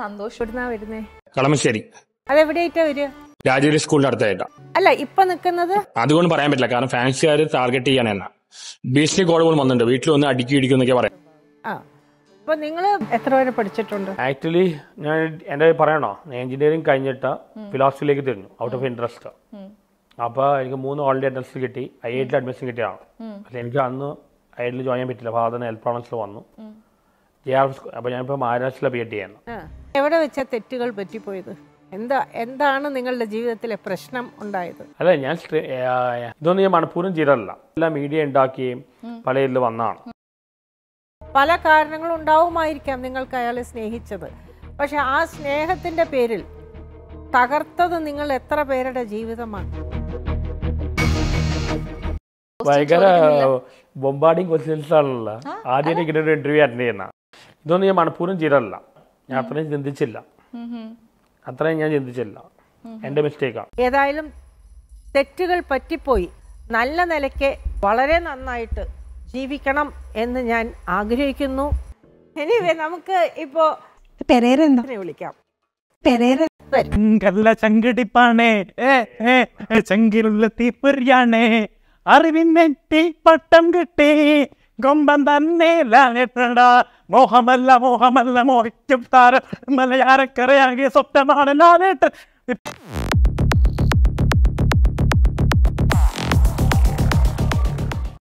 സന്തോഷം എവിടുന്നാ വരുന്നേ? കളമശ്ശേരി. അതെവിടെയായിട്ടാ വരിക? രാജഗിരി സ്കൂളിന്റെ അടുത്തായിട്ടാ. അല്ല ഇപ്പൊ നിക്കുന്നത്? അതുകൊണ്ട് പറയാൻ പറ്റില്ല കാരണം ഫാൻസുകാർ ടാർഗറ്റ് ചെയ്യാൻ എന്നാ. ഭീഷണി കോളുകൾ വന്നിട്ടുണ്ട് വീട്ടിൽ വന്ന് അടുക്കി ഇടിക്കും എന്നൊക്കെ പറയാം. ആ അപ്പൊ നിങ്ങൾ എത്ര വരെ പഠിച്ചിട്ടുണ്ട്? ആക്ച്വലി ഞാൻ എന്റെ പറയണോ? ഞാൻ എഞ്ചിനീയറിംഗ് കഴിഞ്ഞിട്ട് ഫിലോസഫിയിലേക്ക് തിരിഞ്ഞു ഔട്ട് ഓഫ് ഇൻട്രസ്റ്റ് അപ്പോൾ എനിക്ക് മൂന്ന് ഓൾറെഡി അഡ്മിഷൻ കിട്ടി ഐ ഐ ടിയിൽ അഡ്മിഷൻ കിട്ടിയതാണ്. പക്ഷെ എനിക്ക് അന്ന് ഐ ഐ ടിയിൽ ജോയിൻ ചെയ്യാൻ പറ്റില്ല ഫാദറിന് ഹെൽത്ത് പ്രോബ്ലംസിൽ വന്നു. എഫ് അപ്പോൾ ഞാനിപ്പോൾ മഹാരാഷ്ട്രയിലെ ബി എഡ് ചെയ്യുന്നു. എവിടെ വെച്ചാ തെറ്റുകൾ പറ്റിപ്പോയത്? എന്താ എന്താണ് നിങ്ങളുടെ ജീവിതത്തിലെ പ്രശ്നം ഉണ്ടായത്? അല്ല ഞാൻ ഇതൊന്നും ഞാൻ മണപ്പൂരും ചെയ്തതല്ല എല്ലാം മീഡിയ ഉണ്ടാക്കുകയും പല ഇതിൽ വന്നാണ് പല കാരണങ്ങളും ഉണ്ടാവുമായിരിക്കാം നിങ്ങൾക്ക് അയാളെ സ്നേഹിച്ചത്. പക്ഷെ ആ സ്നേഹത്തിന്റെ പേരിൽ തകർത്തത് നിങ്ങൾ എത്ര പേരുടെ ജീവിതമാണ്? ഭയങ്കര ബൊമ്പാഡിങ് ക്വസ്റ്റ്യൻസ് ആണല്ലോ ആദ്യം ഇങ്ങനെ ഒരു ഇന്റർവ്യൂ അറ്റൻഡ് ചെയ്യുന്ന. ഇതൊന്നും ഞാൻ മനഃപൂർവം ചെയ്തതല്ല ഞാൻ അത്രയും ചിന്തിച്ചില്ല. അത്രയും ഞാൻ ചിന്തിച്ചില്ല. എന്റെ മിസ്റ്റേക്കാണ് ഏതായാലും തെറ്റുകൾ പറ്റിപ്പോയി. നല്ല നിലയ്ക്ക് വളരെ നന്നായിട്ട് ജീവിക്കണം എന്ന് ഞാൻ ആഗ്രഹിക്കുന്നു. എനിവേ നമുക്ക് ഇപ്പോ വിളിക്കാം. കല്ല ചങ്കിടിപ്പാണേ. ചങ്കിലുള്ള തീപ്പൊരിയാണേ. അറിവിന്നെറ്റി പട്ടം കിട്ടി കൊമ്പം തന്നെ ലാലിട്ടടാ മോഹമല്ല മോഹമല്ല മോഹിക്കും താരം. മലയാരക്കരയാകിയ സ്വപ്നമാണ് ലാലേട്ടൻ.